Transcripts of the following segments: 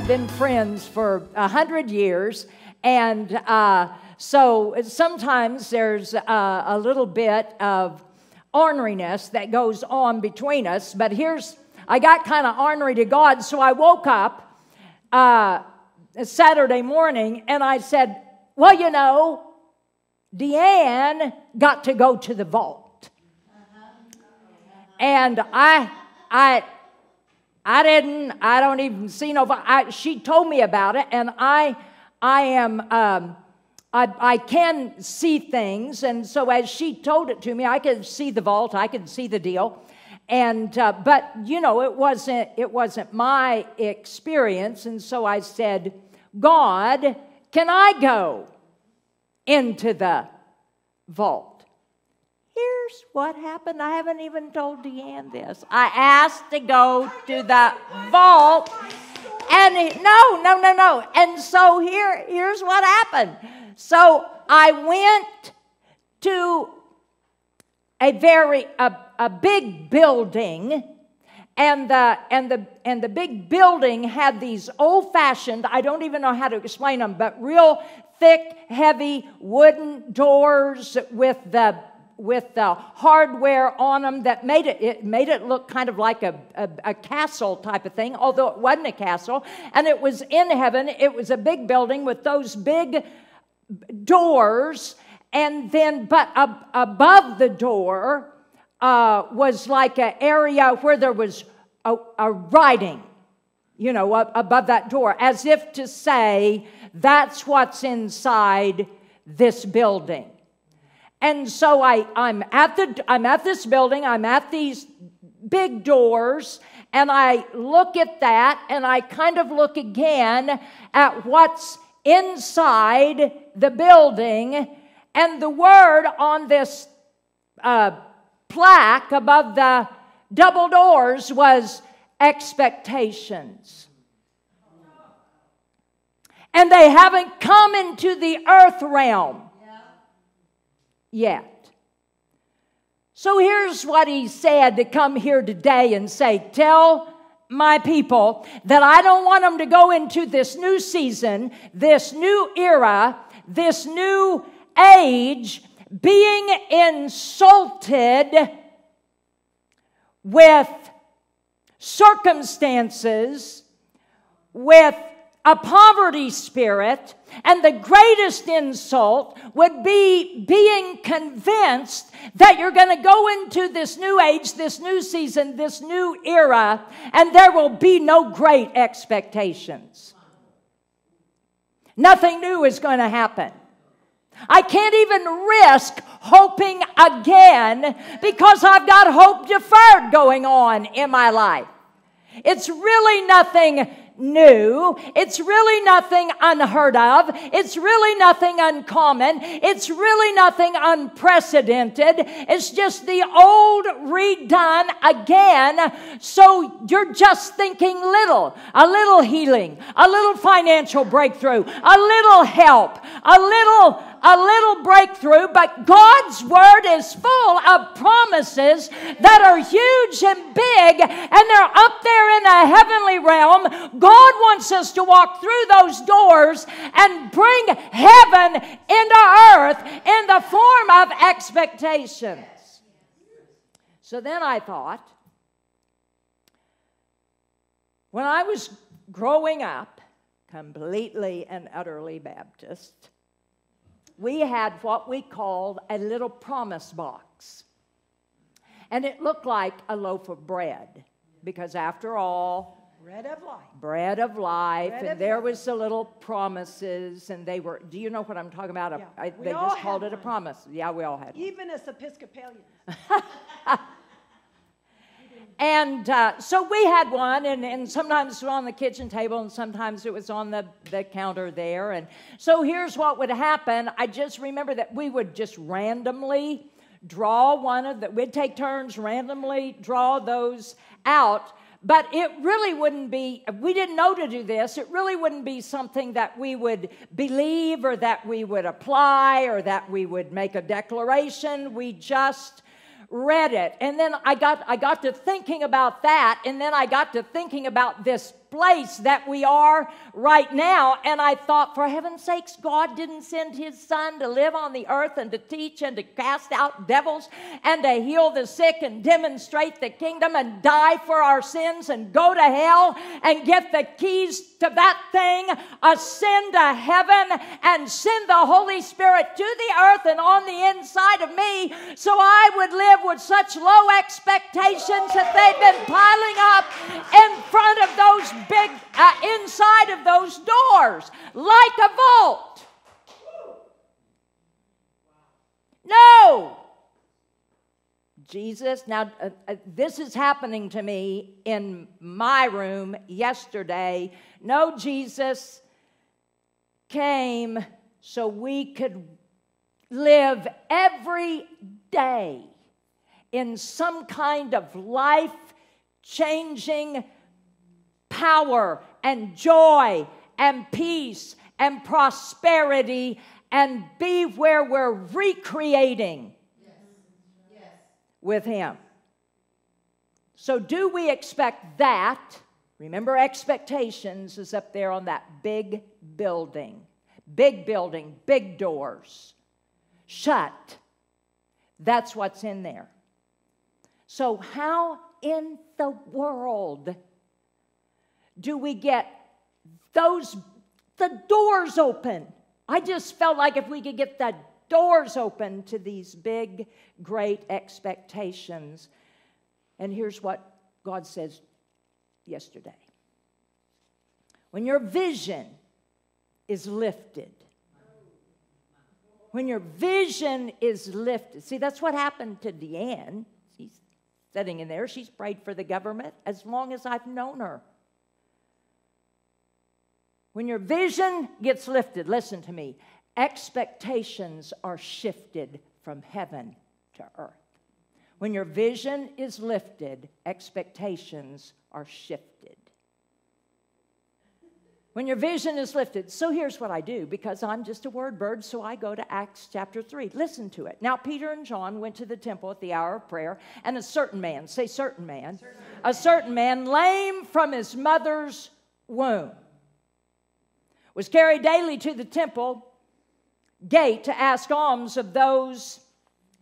have been friends for a hundred years, and uh, so sometimes there's uh, a little bit of orneriness that goes on between us. But here's, I got kind of ornery to God, so I woke up uh, Saturday morning and I said, Well, you know, Deanne got to go to the vault. And I, I, I didn't, I don't even see no, I, she told me about it, and I, I am, um, I, I can see things, and so as she told it to me, I could see the vault, I could see the deal, and uh, but you know, it wasn't, it wasn't my experience, and so I said, God, can I go into the vault? Here's what happened. I haven't even told Deanne this. I asked to go to the vault, and he, no, no, no, no. And so here, here's what happened. So I went to a very a, a big building and the and the and the big building had these old fashioned i don't even know how to explain them but real thick heavy wooden doors with the with the hardware on them that made it, it made it look kind of like a, a, a, castle type of thing, although it wasn't a castle. And it was in heaven. It was a big building with those big doors. And then, but ab- above the door uh, was like an area where there was a, a writing, you know, above that door, as if to say, that's what's inside this building. And so I, I'm, at the, I'm at this building, I'm at these big doors, and I look at that, and I kind of look again at what's inside the building, and the word on this uh, plaque above the double doors was expectations. And they haven't come into the earth realm yet. So here's what he said to come here today and say, Tell my people that I don't want them to go into this new season, this new era, this new age being insulted with circumstances, with a poverty spirit, and the greatest insult would be being convinced that you're going to go into this new age, this new season, this new era, and there will be no great expectations. Nothing new is going to happen. I can't even risk hoping again because I've got hope deferred going on in my life. It's really nothing new. It's really nothing unheard of. It's really nothing uncommon. It's really nothing unprecedented. It's just the old redone again. So you're just thinking little, a little healing, a little financial breakthrough, a little help, a little a little breakthrough, but God's word is full of promises that are huge and big, and they're up there in the heavenly realm. God wants us to walk through those doors and bring heaven into earth in the form of expectations. So then I thought, when I was growing up, completely and utterly Baptist, we had what we called a little promise box. And it looked like a loaf of bread, because after all, Bread of life. Bread of life. Bread and of there life. was the little promises, and they were. Do you know what I'm talking about? Yeah. I, they just called it one. a promise. Yeah, we all had. Even one. as Episcopalians. And uh, so we had one, and, and sometimes it was on the kitchen table, and sometimes it was on the, the counter there. And so here's what would happen. I just remember that we would just randomly draw one of the, we'd take turns randomly draw those out. But it really wouldn't be, we didn't know to do this, it really wouldn't be something that we would believe or that we would apply or that we would make a declaration. We just read it. And then I got, I got to thinking about that, and then I got to thinking about this place that we are right now. And I thought, for heaven's sakes, God didn't send his son to live on the earth and to teach and to cast out devils and to heal the sick and demonstrate the kingdom and die for our sins and go to hell and get the keys to that thing, ascend to heaven and send the Holy Spirit to the earth and on the inside of me so I would live with such low expectations that they've been piling up in front of those big, uh, inside of those doors, like a vault. No. Jesus, now uh, uh, this is happening to me in my room yesterday. No, Jesus came so we could live every day in some kind of life changing power and joy and peace and prosperity and be where we're recreating yes. With Him. So, do we expect that? Remember, expectations is up there on that big building. Big building, big doors. Shut. That's what's in there. So, how in the world do we get those the doors open? I just felt like if we could get the doors open to these big, great expectations. And here's what God says yesterday. When your vision is lifted, when your vision is lifted, see, that's what happened to Deanne. She's sitting in there. She's prayed for the government as long as I've known her. When your vision gets lifted, listen to me, expectations are shifted from heaven to earth. When your vision is lifted, expectations are shifted. When your vision is lifted, so here's what I do because I'm just a word bird, so I go to Acts chapter 3. Listen to it. Now, Peter and John went to the temple at the hour of prayer, and a certain man, say certain man, certain man. a certain man, lame from his mother's womb was carried daily to the temple gate to ask alms of those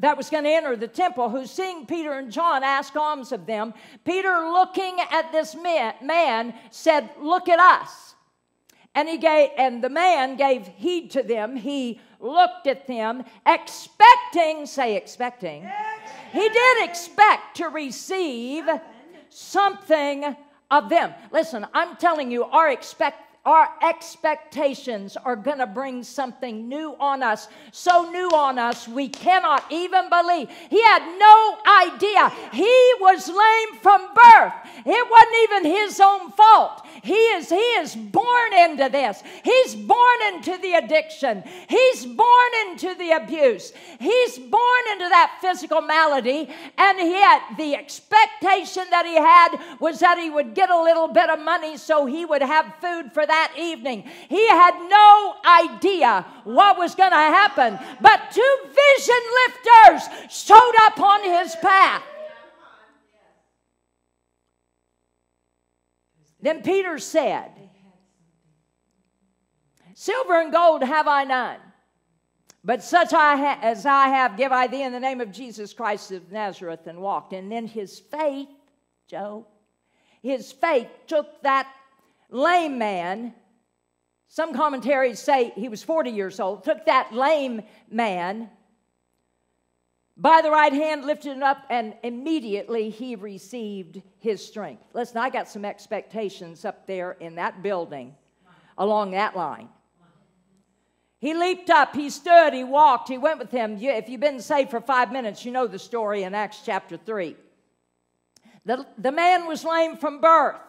that was going to enter the temple who seeing peter and john ask alms of them peter looking at this man said look at us. And he gave and the man gave heed to them. He looked at them expecting say expecting he did expect to receive something of them. Listen i'm telling you our expect our expectations are going to bring something new on us. So new on us, we cannot even believe. He had no idea. He was lame from birth. It wasn't even his own fault. He is, he is born into this. He's born into the addiction. He's born into the abuse. He's born into that physical malady. And yet, the expectation that he had was that he would get a little bit of money so he would have food for that evening. He had no idea what was going to happen. But two vision lifters showed up on his path. Then Peter said, Silver and gold have I none, but such I ha- as I have give I thee in the name of Jesus Christ of Nazareth, and walked. And then his faith, Joe, his faith took that lame man. Some commentaries say he was 40 years old, took that lame man by the right hand, lifted him up, and immediately he received his strength. Listen, I got some expectations up there in that building along that line. He leaped up, he stood, he walked, he went with him. If you've been saved for five minutes, you know the story in Acts chapter 3. The, the man was lame from birth.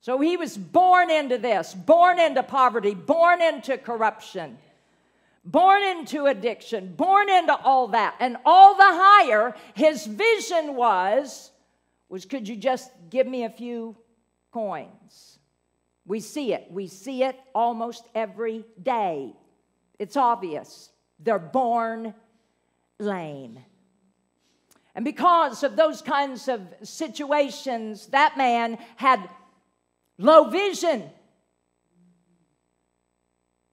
So he was born into this, born into poverty, born into corruption born into addiction, born into all that. And all the higher his vision was was could you just give me a few coins? We see it. We see it almost every day. It's obvious. They're born lame. And because of those kinds of situations, that man had low vision.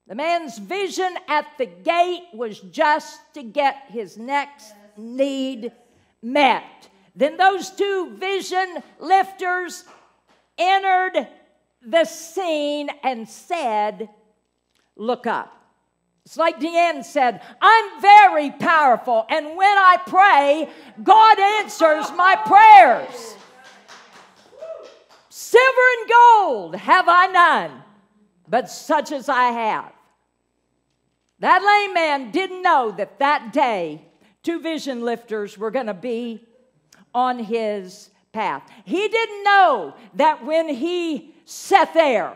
The man's vision at the gate was just to get his next need met. Then those two vision lifters entered the scene and said, Look up. It's like Deanne said, I'm very powerful, and when I pray, God answers my prayers. Silver and gold have I none, but such as I have. That lame man didn't know that that day two vision lifters were going to be on his path. He didn't know that when he sat there,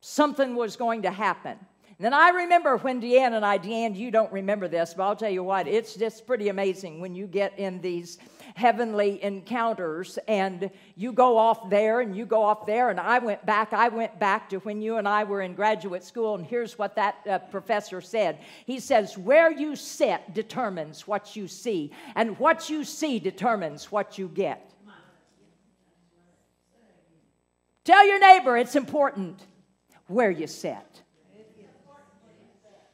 something was going to happen. And then I remember when Deanne and I, Deanne, you don't remember this, but I'll tell you what, it's just pretty amazing when you get in these heavenly encounters and you go off there and you go off there. And I went back, I went back to when you and I were in graduate school, and here's what that uh, professor said. He says, Where you sit determines what you see, and what you see determines what you get. Tell your neighbor it's important where you sit.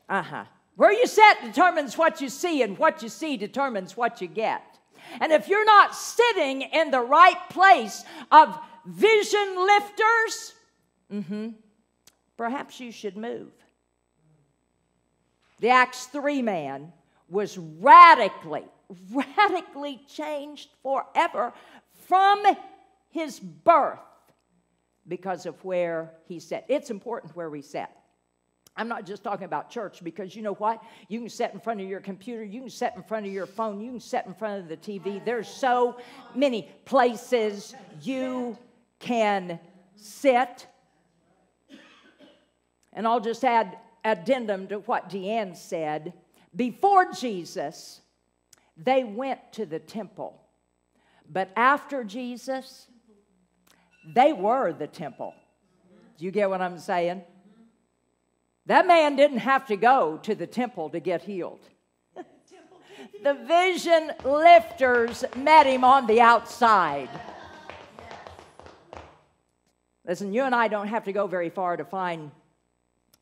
Uh huh. Where you sit determines what you see, and what you see determines what you get. And if you're not sitting in the right place of vision lifters, mm-hmm, perhaps you should move. The Acts 3 man was radically, radically changed forever from his birth because of where he sat. It's important where we sat. I'm not just talking about church because you know what? You can sit in front of your computer, you can sit in front of your phone, you can sit in front of the TV. There's so many places you can sit. And I'll just add addendum to what Deanne said. Before Jesus, they went to the temple. But after Jesus, they were the temple. Do you get what I'm saying? That man didn't have to go to the temple to get healed. the vision lifters met him on the outside. Listen, you and I don't have to go very far to find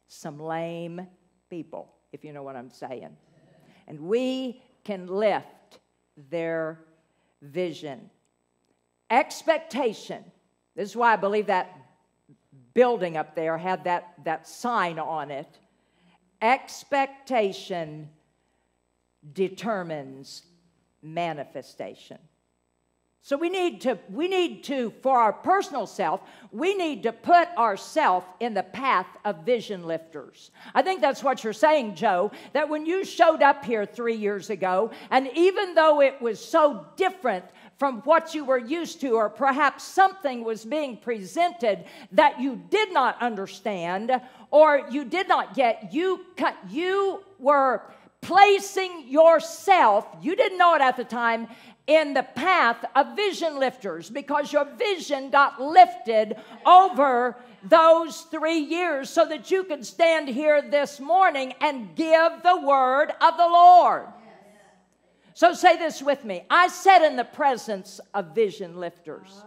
some lame people, if you know what I'm saying. And we can lift their vision. Expectation this is why I believe that building up there had that, that sign on it. Expectation determines manifestation. So we need to, we need to, for our personal self, we need to put ourselves in the path of vision lifters. I think that's what you're saying, Joe, that when you showed up here three years ago, and even though it was so different from what you were used to, or perhaps something was being presented that you did not understand or you did not get. You, you were placing yourself, you didn't know it at the time, in the path of vision lifters because your vision got lifted over those three years so that you could stand here this morning and give the word of the Lord. So say this with me. I said in the presence of vision lifters.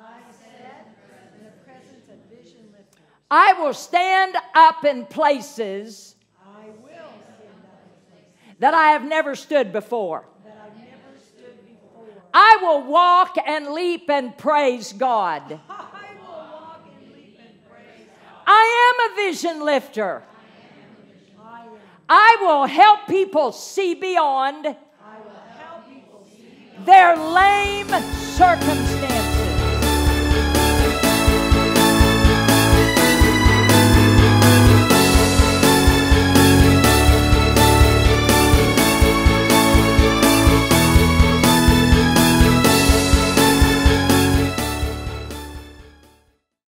I will stand up in places that I have never stood before. I will walk and leap and praise God. I am a vision lifter. I will help people see beyond their lame circumstances.